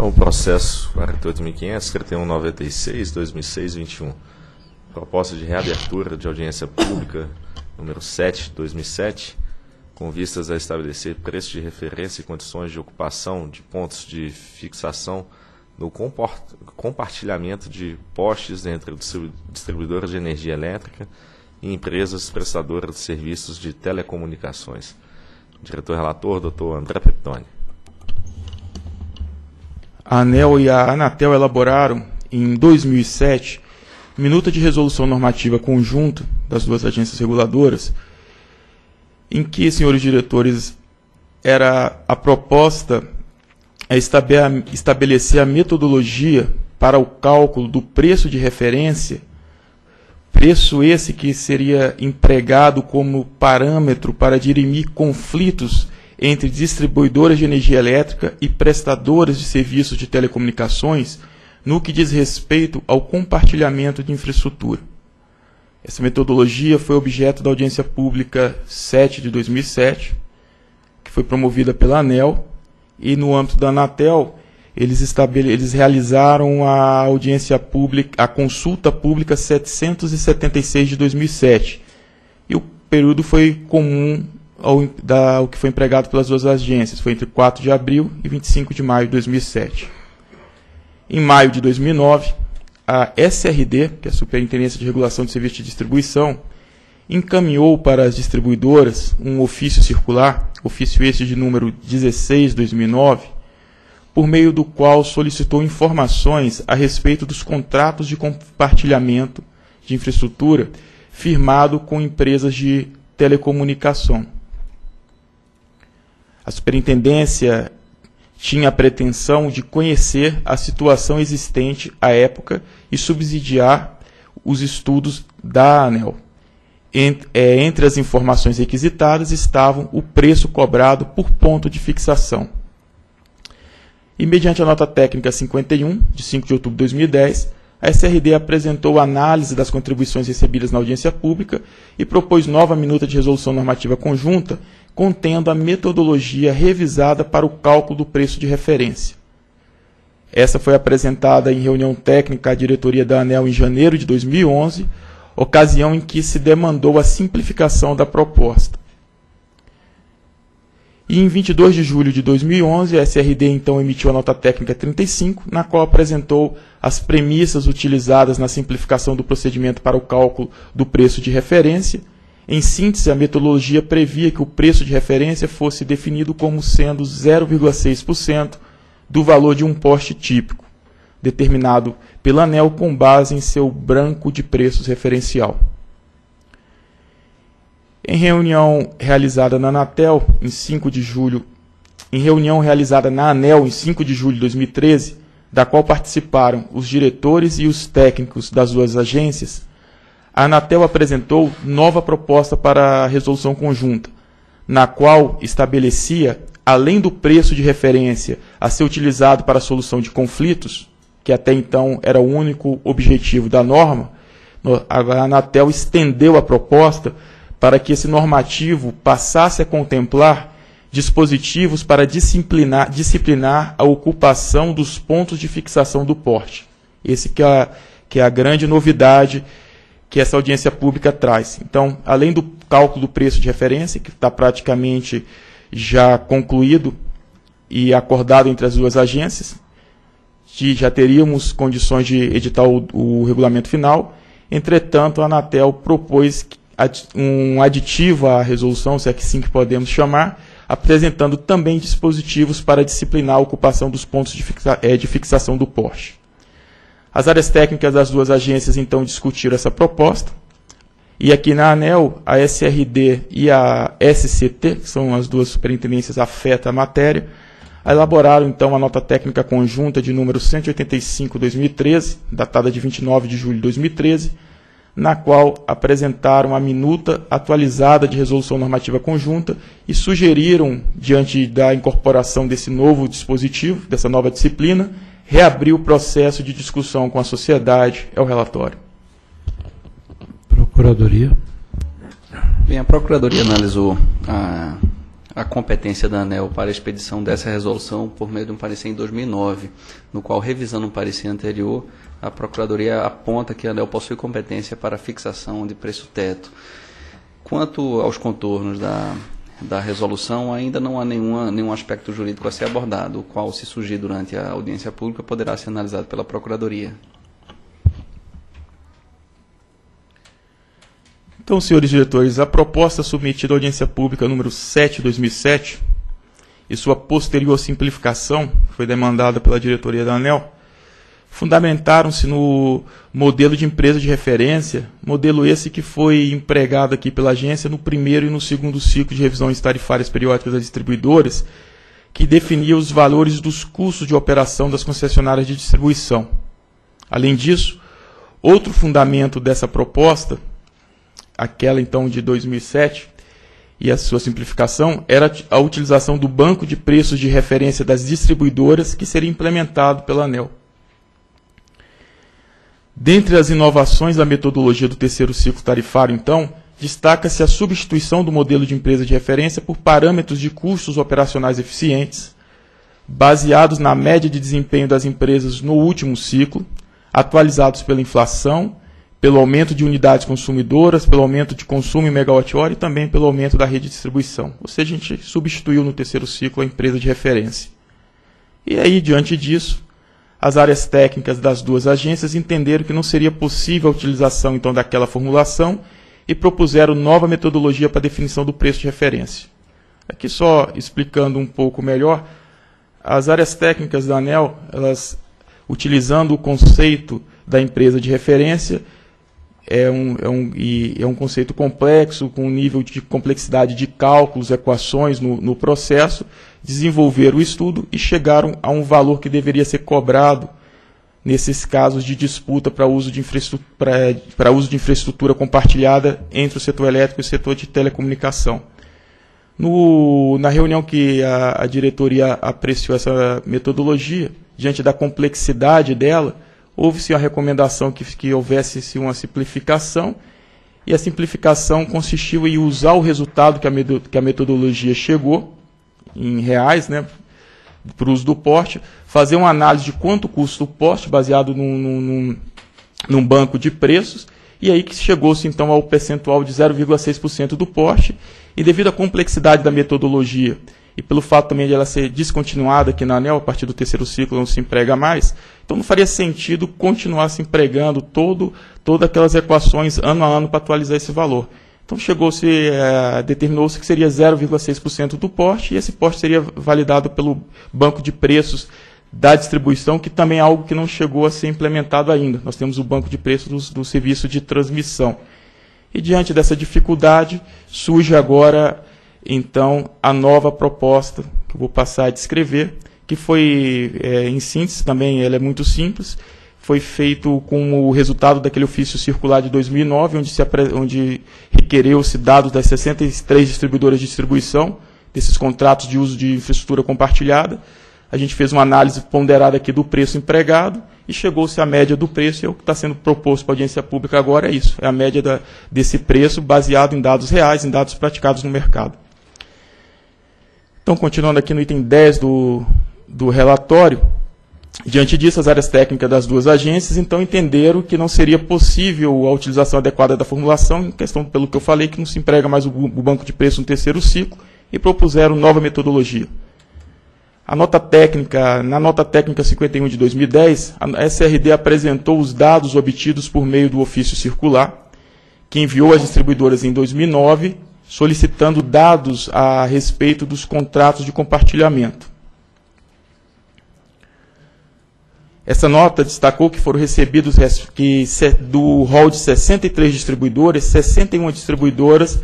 Então, o processo 48.500, 3196, 2006, 21. Proposta de reabertura de audiência pública número 7, 2007, com vistas a estabelecer preço de referência e condições de ocupação de pontos de fixação no compartilhamento de postes entre distribuidoras de energia elétrica e empresas prestadoras de serviços de telecomunicações. Diretor relator, doutor André Peptoni. A ANEL e a Anatel elaboraram, em 2007, minuta de resolução normativa conjunta das duas agências reguladoras, em que, senhores diretores, era a proposta é estabelecer a metodologia para o cálculo do preço de referência, preço esse que seria empregado como parâmetro para dirimir conflitos entre distribuidoras de energia elétrica e prestadoras de serviços de telecomunicações no que diz respeito ao compartilhamento de infraestrutura. Essa metodologia foi objeto da audiência pública 7 de 2007, que foi promovida pela ANEL, e no âmbito da Anatel, eles, estabele... eles realizaram a audiência pública, a consulta pública 776 de 2007. E o período foi comum ao, da, ao que foi empregado pelas duas agências, foi entre 4 de abril e 25 de maio de 2007. Em maio de 2009, a SRD, que é a Superintendência de Regulação de Serviços de Distribuição, encaminhou para as distribuidoras um ofício circular, ofício esse de número 16/2009, por meio do qual solicitou informações a respeito dos contratos de compartilhamento de infraestrutura firmado com empresas de telecomunicação. A superintendência tinha a pretensão de conhecer a situação existente à época e subsidiar os estudos da ANEL. É, entre as informações requisitadas estavam o preço cobrado por ponto de fixação. E mediante a nota técnica 51, de 5 de outubro de 2010, a SRD apresentou análise das contribuições recebidas na audiência pública e propôs nova minuta de resolução normativa conjunta contendo a metodologia revisada para o cálculo do preço de referência. Essa foi apresentada em reunião técnica à diretoria da ANEL em janeiro de 2011, ocasião em que se demandou a simplificação da proposta. E em 22 de julho de 2011, a SRD então emitiu a nota técnica 35, na qual apresentou as premissas utilizadas na simplificação do procedimento para o cálculo do preço de referência em síntese, a metodologia previa que o preço de referência fosse definido como sendo 0,6% do valor de um poste típico, determinado pela ANEL com base em seu branco de preços referencial. Em reunião realizada na Anatel em 5 de julho, em reunião realizada na ANEL em 5 de julho de 2013, da qual participaram os diretores e os técnicos das duas agências, a Anatel apresentou nova proposta para a resolução conjunta, na qual estabelecia, além do preço de referência a ser utilizado para a solução de conflitos, que até então era o único objetivo da norma, a Anatel estendeu a proposta para que esse normativo passasse a contemplar dispositivos para disciplinar, disciplinar a ocupação dos pontos de fixação do porte. Esse que é, que é a grande novidade que essa audiência pública traz. Então, além do cálculo do preço de referência, que está praticamente já concluído e acordado entre as duas agências, que já teríamos condições de editar o, o regulamento final. Entretanto, a Anatel propôs um aditivo à resolução, se é que sim que podemos chamar, apresentando também dispositivos para disciplinar a ocupação dos pontos de, fixa, é, de fixação do Porsche. As áreas técnicas das duas agências então discutiram essa proposta. E aqui na ANEL, a SRD e a SCT, que são as duas superintendências afeta a matéria, elaboraram então a nota técnica conjunta de número 185/2013, datada de 29 de julho de 2013, na qual apresentaram a minuta atualizada de resolução normativa conjunta e sugeriram, diante da incorporação desse novo dispositivo, dessa nova disciplina, reabrir o processo de discussão com a sociedade. É o relatório. Procuradoria. Bem, a Procuradoria analisou a, a competência da ANEL para a expedição dessa resolução por meio de um parecer em 2009, no qual, revisando um parecer anterior, a Procuradoria aponta que a ANEL possui competência para a fixação de preço teto. Quanto aos contornos da, da resolução, ainda não há nenhuma, nenhum aspecto jurídico a ser abordado, o qual, se surgir durante a audiência pública, poderá ser analisado pela Procuradoria. Então, senhores diretores, a proposta submetida à audiência pública número 7 de 2007 e sua posterior simplificação, foi demandada pela diretoria da ANEL, fundamentaram-se no modelo de empresa de referência, modelo esse que foi empregado aqui pela agência no primeiro e no segundo ciclo de revisões tarifárias periódicas das distribuidoras, que definia os valores dos custos de operação das concessionárias de distribuição. Além disso, outro fundamento dessa proposta aquela então de 2007, e a sua simplificação era a utilização do banco de preços de referência das distribuidoras que seria implementado pela ANEL. Dentre as inovações da metodologia do terceiro ciclo tarifário, então, destaca-se a substituição do modelo de empresa de referência por parâmetros de custos operacionais eficientes, baseados na média de desempenho das empresas no último ciclo, atualizados pela inflação pelo aumento de unidades consumidoras, pelo aumento de consumo em megawatt-hora e também pelo aumento da rede de distribuição. Ou seja, a gente substituiu no terceiro ciclo a empresa de referência. E aí, diante disso, as áreas técnicas das duas agências entenderam que não seria possível a utilização então daquela formulação e propuseram nova metodologia para definição do preço de referência. Aqui só explicando um pouco melhor, as áreas técnicas da ANEL, elas utilizando o conceito da empresa de referência, é um, é um, é um conceito complexo, com um nível de complexidade de cálculos, equações no, no processo, desenvolveram o estudo e chegaram a um valor que deveria ser cobrado nesses casos de disputa para uso, de infraestrutura, uso de infraestrutura compartilhada entre o setor elétrico e o setor de telecomunicação. No, na reunião que a, a diretoria apreciou essa metodologia, diante da complexidade dela, houve-se a recomendação que, que houvesse uma simplificação, e a simplificação consistiu em usar o resultado que a, que a metodologia chegou, em reais, né, para o uso do porte, fazer uma análise de quanto custa o porte, baseado num, num, num banco de preços, e aí que chegou-se então ao percentual de 0,6% do porte, e devido à complexidade da metodologia e pelo fato também de ela ser descontinuada aqui na ANEL, a partir do terceiro ciclo não se emprega mais, então não faria sentido continuar se empregando todo, todas aquelas equações ano a ano para atualizar esse valor. Então chegou-se, é, determinou-se que seria 0,6% do porte, e esse porte seria validado pelo banco de preços da distribuição, que também é algo que não chegou a ser implementado ainda. Nós temos o banco de preços do, do serviço de transmissão. E diante dessa dificuldade, surge agora então a nova proposta que eu vou passar a descrever, que foi, é, em síntese, também ela é muito simples, foi feito com o resultado daquele ofício circular de 2009, onde, se, onde requereu-se dados das 63 distribuidoras de distribuição, desses contratos de uso de infraestrutura compartilhada. A gente fez uma análise ponderada aqui do preço empregado e chegou-se à média do preço, e o que está sendo proposto para a audiência pública agora é isso, é a média da, desse preço baseado em dados reais, em dados praticados no mercado. Então, continuando aqui no item 10 do, do relatório, diante disso, as áreas técnicas das duas agências então entenderam que não seria possível a utilização adequada da formulação, em questão, pelo que eu falei, que não se emprega mais o, banco de preço no terceiro ciclo, e propuseram nova metodologia. A nota técnica, na nota técnica 51 de 2010, a SRD apresentou os dados obtidos por meio do ofício circular, que enviou às distribuidoras em 2009 solicitando dados a respeito dos contratos de compartilhamento. Essa nota destacou que foram recebidos que do rol de 63 distribuidores, 61 distribuidoras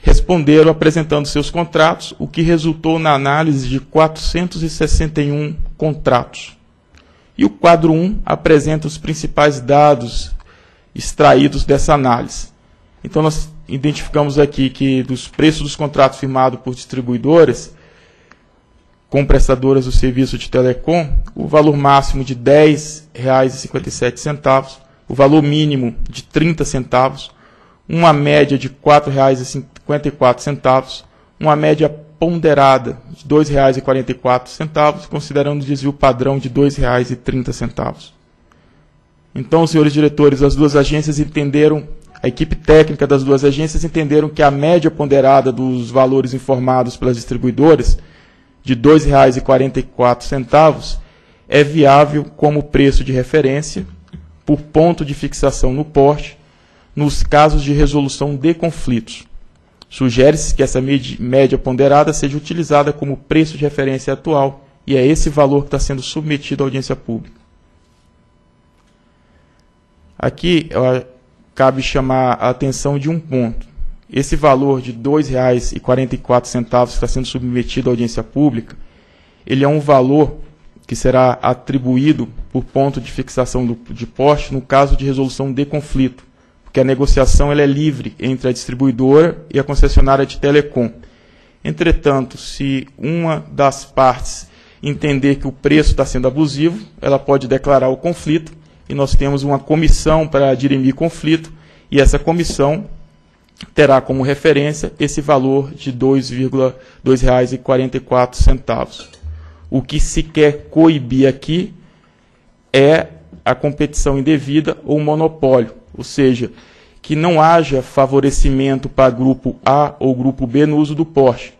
responderam apresentando seus contratos, o que resultou na análise de 461 contratos. E o quadro 1 apresenta os principais dados extraídos dessa análise. Então, nós identificamos aqui que dos preços dos contratos firmados por distribuidoras com prestadoras do serviço de telecom, o valor máximo de R$ 10,57, o valor mínimo de R$ 30 centavos, uma média de R$ 4,54, uma média ponderada de R$ 2,44, considerando o desvio padrão de R$ 2,30. Então, senhores diretores, as duas agências entenderam, a equipe técnica das duas agências entenderam que a média ponderada dos valores informados pelas distribuidoras, de R$ 2,44, é viável como preço de referência por ponto de fixação no porte nos casos de resolução de conflitos. Sugere-se que essa média ponderada seja utilizada como preço de referência atual e é esse valor que está sendo submetido à audiência pública. Aqui cabe chamar a atenção de um ponto. Esse valor de R$ 2,44 que está sendo submetido à audiência pública, ele é um valor que será atribuído por ponto de fixação do, de poste no caso de resolução de conflito, porque a negociação ela é livre entre a distribuidora e a concessionária de telecom. Entretanto, se uma das partes entender que o preço está sendo abusivo, ela pode declarar o conflito e nós temos uma comissão para dirimir conflito e essa comissão terá como referência esse valor de R$ 2,44. O que se quer coibir aqui é a competição indevida ou monopólio, ou seja, que não haja favorecimento para grupo A ou grupo B no uso do Porsche.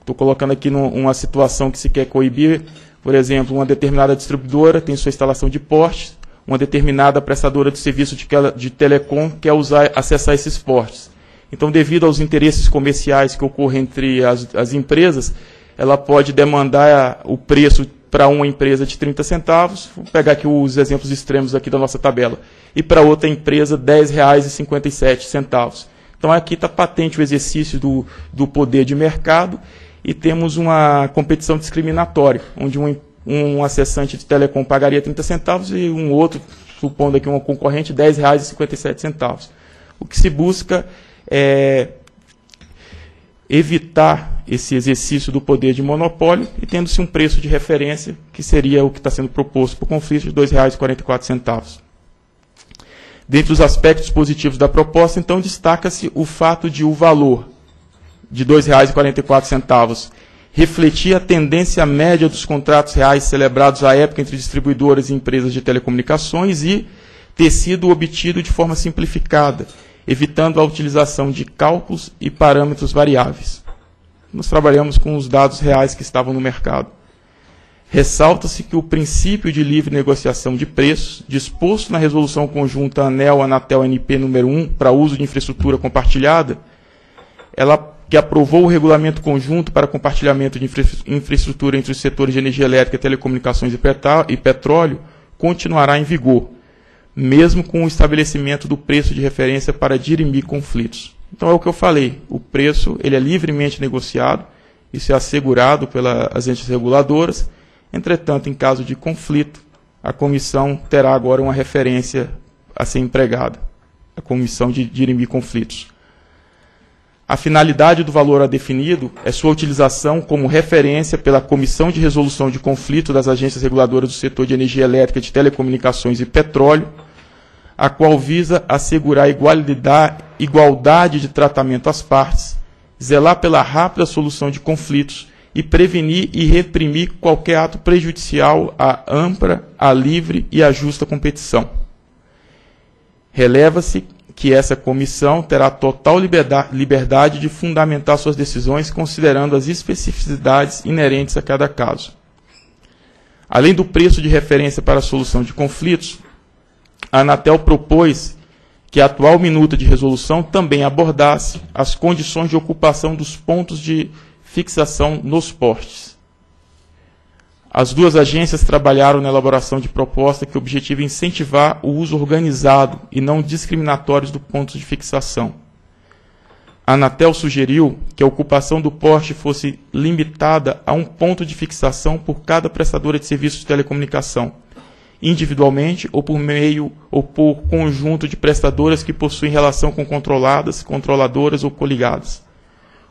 Estou colocando aqui uma situação que se quer coibir, por exemplo, uma determinada distribuidora tem sua instalação de portes, uma determinada prestadora de serviço de, telecom quer usar, acessar esses portes. Então, devido aos interesses comerciais que ocorrem entre as, as empresas, ela pode demandar o preço para uma empresa de 30 centavos, vou pegar aqui os exemplos extremos aqui da nossa tabela, e para outra empresa R$ 10,57. Então aqui está patente o exercício do, do poder de mercado e temos uma competição discriminatória, onde um, um acessante de telecom pagaria 30 centavos e um outro, supondo aqui uma concorrente, R$ 10,57. O que se busca é evitar esse exercício do poder de monopólio e tendo-se um preço de referência, que seria o que está sendo proposto por conflito, de R$ 2,44. Dentre os aspectos positivos da proposta, então, destaca-se o fato de o valor de R$ 2,44 refletir a tendência média dos contratos reais celebrados à época entre distribuidoras e empresas de telecomunicações e ter sido obtido de forma simplificada, evitando a utilização de cálculos e parâmetros variáveis. Nós trabalhamos com os dados reais que estavam no mercado. Ressalta-se que o princípio de livre negociação de preços, disposto na resolução conjunta ANEL-ANATEL-NP número 1 para uso de infraestrutura compartilhada, ela que aprovou o regulamento conjunto para compartilhamento de infra infraestrutura entre os setores de energia elétrica, telecomunicações e petróleo, continuará em vigor, mesmo com o estabelecimento do preço de referência para dirimir conflitos. Então é o que eu falei, o preço ele é livremente negociado, isso é assegurado pelas agências reguladoras. Entretanto, em caso de conflito, a comissão terá agora uma referência a ser empregada, a comissão de dirimir conflitos. A finalidade do valor a definido é sua utilização como referência pela Comissão de Resolução de Conflito das agências reguladoras do setor de energia elétrica, de telecomunicações e petróleo, a qual visa assegurar igualdade, igualdade de tratamento às partes, zelar pela rápida solução de conflitos e prevenir e reprimir qualquer ato prejudicial à ampla, à livre e à justa competição. Releva-se que essa comissão terá total liberdade de fundamentar suas decisões considerando as especificidades inerentes a cada caso. Além do preço de referência para a solução de conflitos, a Anatel propôs que a atual minuta de resolução também abordasse as condições de ocupação dos pontos de fixação nos postes. As duas agências trabalharam na elaboração de proposta que objetiva incentivar o uso organizado e não discriminatório do pontos de fixação. A Anatel sugeriu que a ocupação do poste fosse limitada a um ponto de fixação por cada prestadora de serviços de telecomunicação individualmente ou por meio ou por conjunto de prestadoras que possuem relação com controladas, controladoras ou coligadas.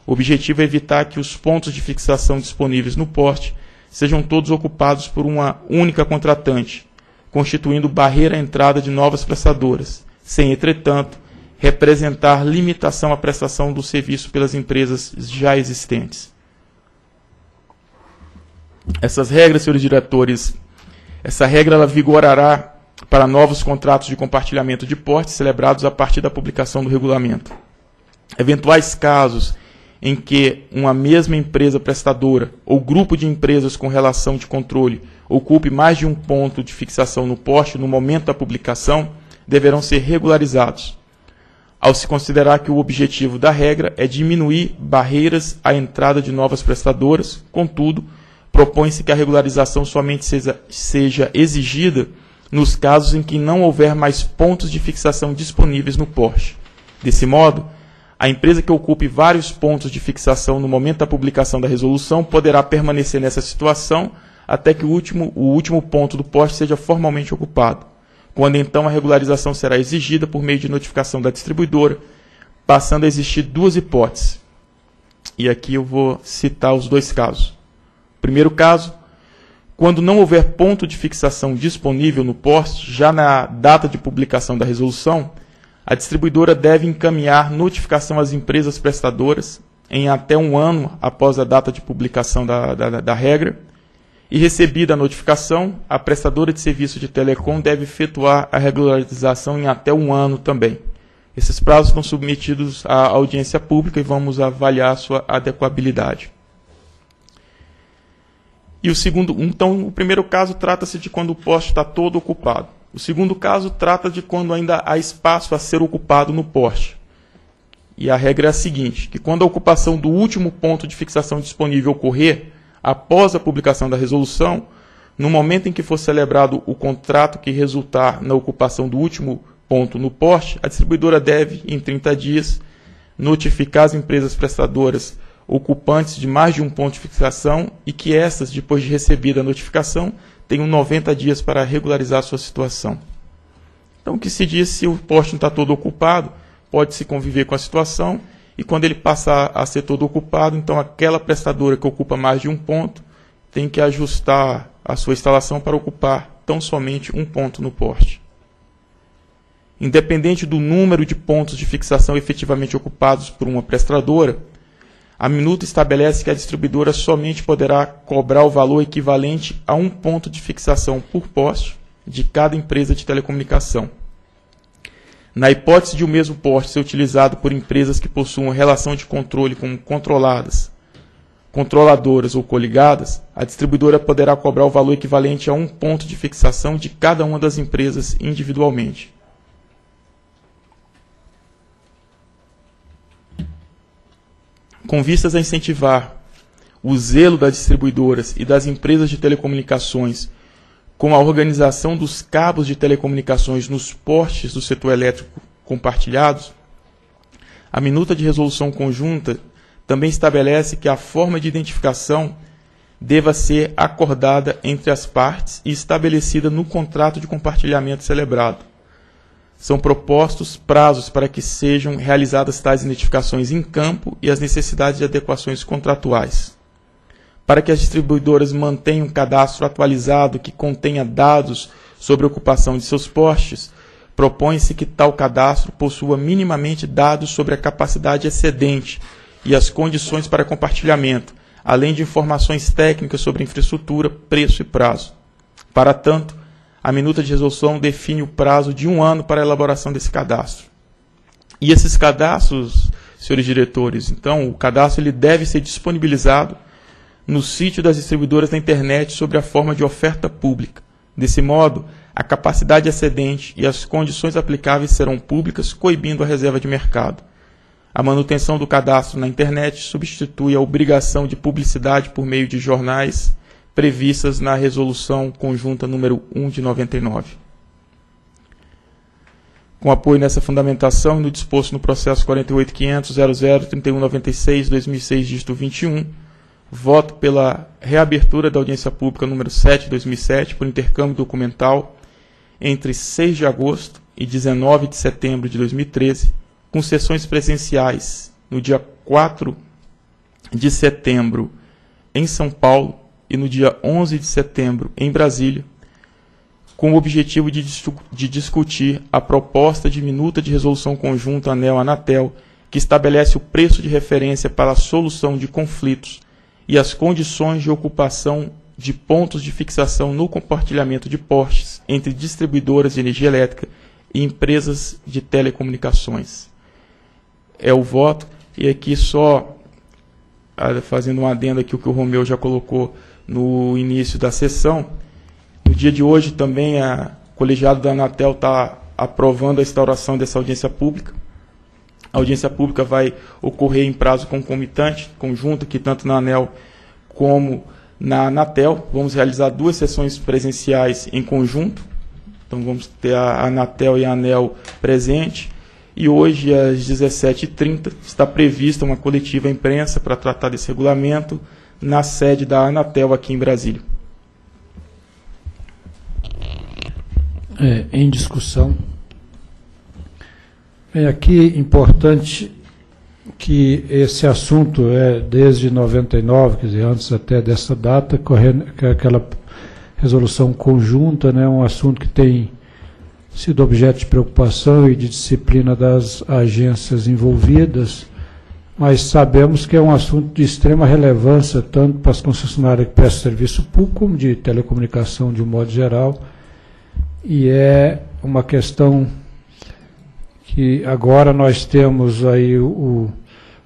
O objetivo é evitar que os pontos de fixação disponíveis no porte sejam todos ocupados por uma única contratante, constituindo barreira à entrada de novas prestadoras, sem, entretanto, representar limitação à prestação do serviço pelas empresas já existentes. Essas regras, senhores diretores, essa regra ela vigorará para novos contratos de compartilhamento de porte celebrados a partir da publicação do regulamento. Eventuais casos em que uma mesma empresa prestadora ou grupo de empresas com relação de controle ocupe mais de um ponto de fixação no poste no momento da publicação deverão ser regularizados, ao se considerar que o objetivo da regra é diminuir barreiras à entrada de novas prestadoras, contudo, propõe-se que a regularização somente seja, seja exigida nos casos em que não houver mais pontos de fixação disponíveis no Porsche. Desse modo, a empresa que ocupe vários pontos de fixação no momento da publicação da resolução poderá permanecer nessa situação até que o último, o último ponto do Porsche seja formalmente ocupado, quando então a regularização será exigida por meio de notificação da distribuidora, passando a existir duas hipóteses. E aqui eu vou citar os dois casos. Primeiro caso, quando não houver ponto de fixação disponível no poste, já na data de publicação da resolução, a distribuidora deve encaminhar notificação às empresas prestadoras em até um ano após a data de publicação da, da, da regra. E recebida a notificação, a prestadora de serviço de telecom deve efetuar a regularização em até um ano também. Esses prazos estão submetidos à audiência pública e vamos avaliar sua adequabilidade. E o segundo, então, o primeiro caso trata-se de quando o poste está todo ocupado. O segundo caso trata de quando ainda há espaço a ser ocupado no poste. E a regra é a seguinte: que quando a ocupação do último ponto de fixação disponível ocorrer após a publicação da resolução, no momento em que for celebrado o contrato que resultar na ocupação do último ponto no poste, a distribuidora deve, em 30 dias, notificar as empresas prestadoras ocupantes de mais de um ponto de fixação e que essas, depois de recebida a notificação, tenham 90 dias para regularizar sua situação. Então, o que se diz se o poste não está todo ocupado, pode-se conviver com a situação e quando ele passar a ser todo ocupado, então aquela prestadora que ocupa mais de um ponto tem que ajustar a sua instalação para ocupar tão somente um ponto no poste. Independente do número de pontos de fixação efetivamente ocupados por uma prestadora, a minuta estabelece que a distribuidora somente poderá cobrar o valor equivalente a um ponto de fixação por poste de cada empresa de telecomunicação. Na hipótese de o mesmo poste ser utilizado por empresas que possuam relação de controle com controladas, controladoras ou coligadas, a distribuidora poderá cobrar o valor equivalente a um ponto de fixação de cada uma das empresas individualmente. Com vistas a incentivar o zelo das distribuidoras e das empresas de telecomunicações com a organização dos cabos de telecomunicações nos postes do setor elétrico compartilhados, a minuta de resolução conjunta também estabelece que a forma de identificação deva ser acordada entre as partes e estabelecida no contrato de compartilhamento celebrado são propostos prazos para que sejam realizadas tais identificações em campo e as necessidades de adequações contratuais. Para que as distribuidoras mantenham um cadastro atualizado que contenha dados sobre a ocupação de seus postes, propõe-se que tal cadastro possua minimamente dados sobre a capacidade excedente e as condições para compartilhamento, além de informações técnicas sobre infraestrutura, preço e prazo. Para tanto, a minuta de resolução define o prazo de um ano para a elaboração desse cadastro. E esses cadastros, senhores diretores, então, o cadastro ele deve ser disponibilizado no sítio das distribuidoras da internet sobre a forma de oferta pública. Desse modo, a capacidade excedente e as condições aplicáveis serão públicas, coibindo a reserva de mercado. A manutenção do cadastro na internet substitui a obrigação de publicidade por meio de jornais previstas na Resolução Conjunta número 1 de 99. Com apoio nessa fundamentação e no disposto no processo 48.500.00.3196.2006, dígito 21, voto pela reabertura da audiência pública número 7 de 2007 por intercâmbio documental entre 6 de agosto e 19 de setembro de 2013, com sessões presenciais no dia 4 de setembro em São Paulo e no dia 11 de setembro em Brasília, com o objetivo de, de discutir a proposta de minuta de resolução conjunta ANEL-ANATEL, que estabelece o preço de referência para a solução de conflitos e as condições de ocupação de pontos de fixação no compartilhamento de postes entre distribuidoras de energia elétrica e empresas de telecomunicações. É o voto, e aqui só ah, fazendo um adendo aqui o que o Romeu já colocou no início da sessão. No dia de hoje também a colegiado da Anatel está aprovando a instauração dessa audiência pública. A audiência pública vai ocorrer em prazo concomitante, conjunto, que tanto na ANEL como na Anatel. Vamos realizar duas sessões presenciais em conjunto. Então vamos ter a Anatel e a ANEL presente. E hoje, às 17h30, está prevista uma coletiva imprensa para tratar desse regulamento na sede da Anatel aqui em Brasília. É, em discussão. É aqui importante que esse assunto é desde 99, quer dizer, antes até dessa data, correndo, é aquela resolução conjunta, né, um assunto que tem sido objeto de preocupação e de disciplina das agências envolvidas, mas sabemos que é um assunto de extrema relevância, tanto para as concessionárias que prestam serviço público, como de telecomunicação de um modo geral, e é uma questão que agora nós temos aí o,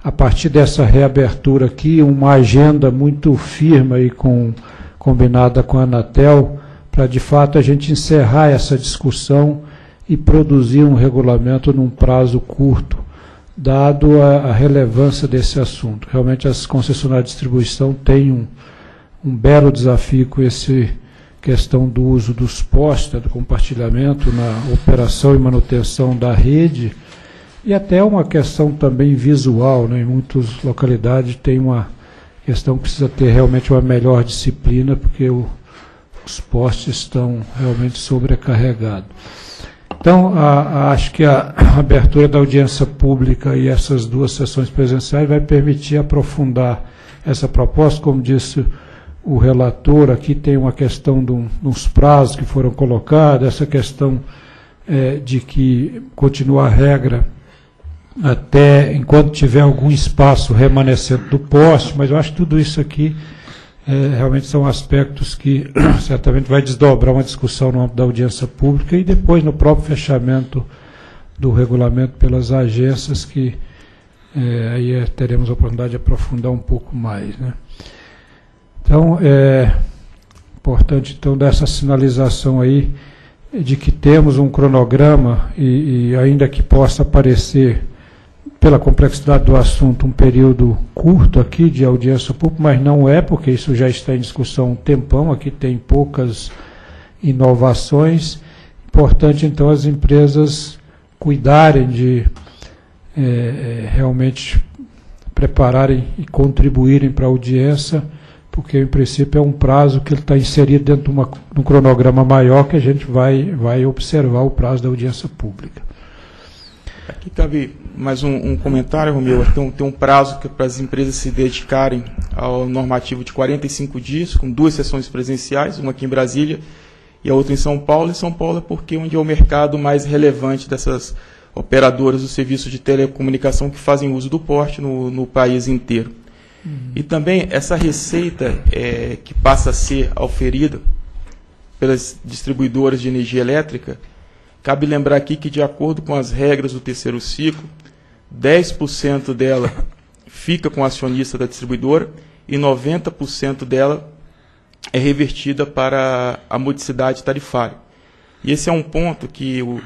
a partir dessa reabertura aqui, uma agenda muito firme e com, combinada com a Anatel, para de fato a gente encerrar essa discussão e produzir um regulamento num prazo curto, dado a, a relevância desse assunto. Realmente as concessionárias de distribuição têm um, um belo desafio com essa questão do uso dos postes, do compartilhamento na operação e manutenção da rede, e até uma questão também visual, né? em muitas localidades tem uma questão que precisa ter realmente uma melhor disciplina, porque o, os postes estão realmente sobrecarregados. Então, a, a, acho que a, abertura da audiência pública e essas duas sessões presenciais vai permitir aprofundar essa proposta, como disse o relator, aqui tem uma questão de um, dos prazos que foram colocados, essa questão é, de que continua a regra até enquanto tiver algum espaço remanescente do poste, mas eu acho que tudo isso aqui é, realmente são aspectos que certamente vai desdobrar uma discussão no âmbito da audiência pública e depois no próprio fechamento do regulamento pelas agências que é, aí é, teremos a oportunidade de aprofundar um pouco mais. Né? Então, é importante então dessa sinalização aí de que temos um cronograma e, e ainda que possa parecer pela complexidade do assunto, um período curto aqui de audiência pública, mas não é, porque isso já está em discussão um tempão, aqui tem poucas inovações. Importante, então, as empresas cuidarem de é, realmente prepararem e contribuírem para a audiência, porque, em princípio, é um prazo que ele está inserido dentro de, uma, de um cronograma maior que a gente vai, vai observar o prazo da audiência pública. Aqui cabe mais um, um comentário, Romeu. Tem, tem um prazo para as empresas se dedicarem ao normativo de 45 dias, com duas sessões presenciais, uma aqui em Brasília e a outra em São Paulo. E São Paulo é porque é onde é o mercado mais relevante dessas operadoras do serviço de telecomunicação que fazem uso do porte no, no país inteiro. Uhum. E também essa receita é, que passa a ser oferida pelas distribuidoras de energia elétrica Cabe lembrar aqui que, de acordo com as regras do terceiro ciclo, 10% dela fica com o acionista da distribuidora e 90% dela é revertida para a modicidade tarifária. E esse é um ponto que o,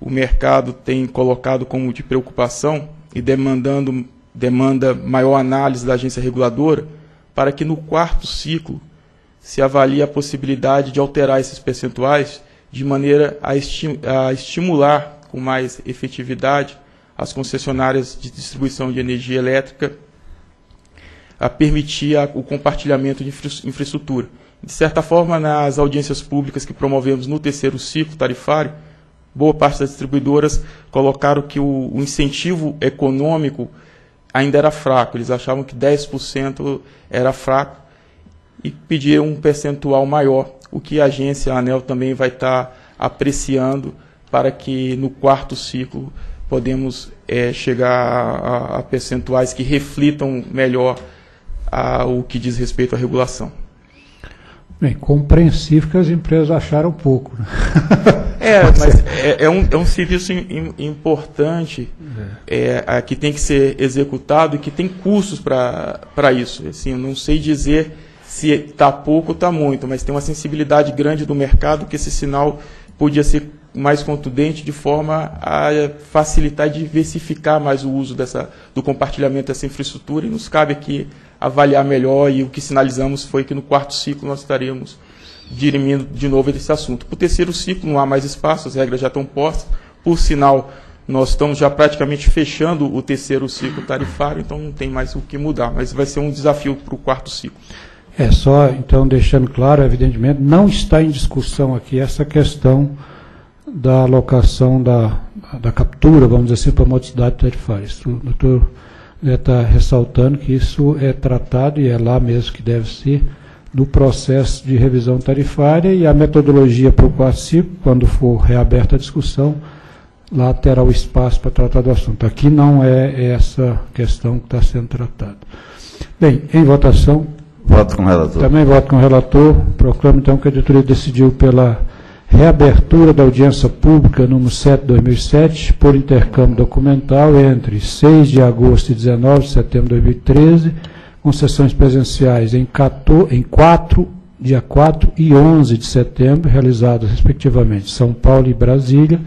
o mercado tem colocado como de preocupação e demandando demanda maior análise da agência reguladora para que no quarto ciclo se avalie a possibilidade de alterar esses percentuais de maneira a, esti a estimular com mais efetividade as concessionárias de distribuição de energia elétrica a permitir a, o compartilhamento de infra infraestrutura. De certa forma, nas audiências públicas que promovemos no terceiro ciclo tarifário, boa parte das distribuidoras colocaram que o, o incentivo econômico ainda era fraco. Eles achavam que 10% era fraco e pediram um percentual maior o que a agência a ANEL também vai estar apreciando para que no quarto ciclo podemos é, chegar a, a, percentuais que reflitam melhor a, o que diz respeito à regulação. Bem, compreensível que as empresas acharam pouco. Né? É, mas é, é, um, é um serviço in, importante é. É, que tem que ser executado e que tem custos para isso. Assim, eu não sei dizer se está pouco ou está muito, mas tem uma sensibilidade grande do mercado que esse sinal podia ser mais contundente de forma a facilitar e diversificar mais o uso dessa, do compartilhamento dessa infraestrutura e nos cabe aqui avaliar melhor e o que sinalizamos foi que no quarto ciclo nós estaríamos dirimindo de novo esse assunto. Para o terceiro ciclo não há mais espaço, as regras já estão postas, por sinal nós estamos já praticamente fechando o terceiro ciclo tarifário, então não tem mais o que mudar, mas vai ser um desafio para o quarto ciclo. É só, então, deixando claro, evidentemente, não está em discussão aqui essa questão da alocação da, da captura, vamos dizer assim, para a modicidade tarifária. O doutor está ressaltando que isso é tratado e é lá mesmo que deve ser no processo de revisão tarifária e a metodologia para o ciclo, quando for reaberta a discussão, lá terá o espaço para tratar do assunto. Aqui não é essa questão que está sendo tratada. Bem, em votação. Voto com o relator. Também voto com o relator. Proclamo então que a diretoria decidiu pela reabertura da audiência pública número 7 2007 por intercâmbio documental entre 6 de agosto e 19 de setembro de 2013, com sessões presenciais em, 14, em 4, dia 4 e 11 de setembro, realizadas respectivamente São Paulo e Brasília,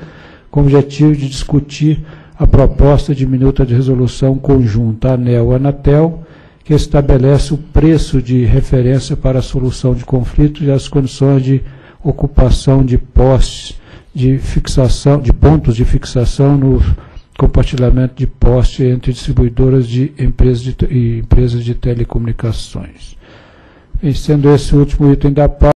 com o objetivo de discutir a proposta de minuta de resolução conjunta ANEL-ANATEL, que estabelece o preço de referência para a solução de conflitos e as condições de ocupação de postes de fixação, de pontos de fixação no compartilhamento de postes entre distribuidoras de empresas de, e empresas de telecomunicações. E sendo esse o último item da pauta,